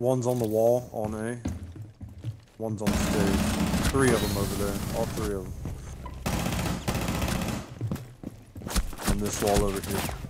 One's on the wall on A. One's on the stage. Three of them over there. All three of them. And this wall over here.